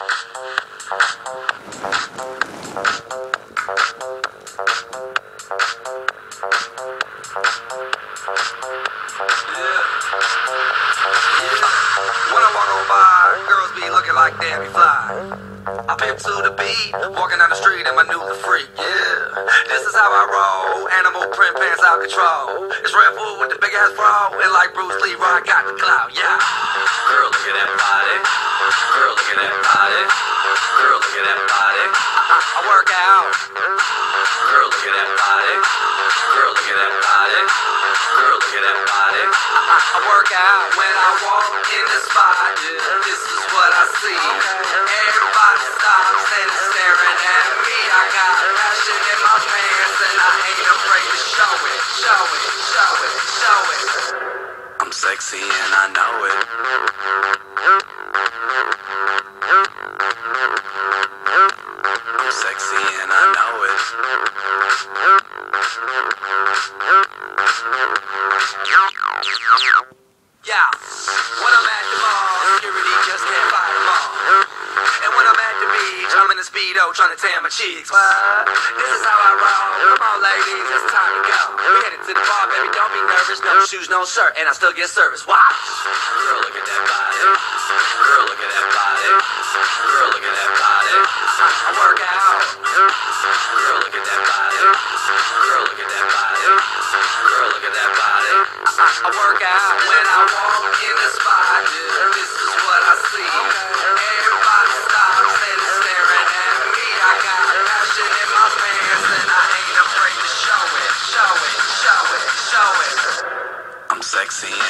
Girl, look at that be looking like damn fly. I been to the beat walking out the street and my new the freak This is how I roll animal print pants out control. It's Redfoo with the big ass for all and like Bruce Lee right I got the cloud Yeah. Girls looking at body. Girl, look at that the spot. Yeah, this is what I see. Everybody stops and is staring at me. I got passion in my pants and I ain't afraid to show it, show it, show it, show it. I'm sexy and I know it. A speedo trying to tan my cheeks. What? This is how I roll. Come on, ladies, it's time to go. We headed to the bar, baby. Don't be nervous. No shoes, no shirt, and I still get service. Watch. Girl, look at that body. Girl, look at that body. Girl, look at that body. I, I work out. Girl, look at that body. Girl, look at that body. Girl, look at that body. I, I work out when I walk in the spot. This is what I see. Everybody I'm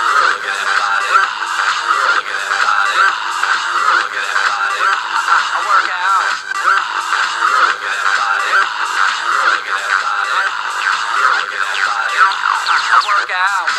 I work out.